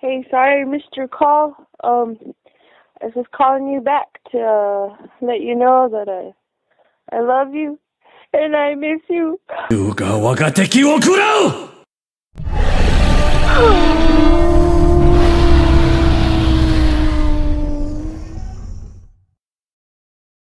Hey, sorry I missed your call. Um, I was just calling you back to uh, let you know that I I love you and I miss you. どうか我が敵を食らう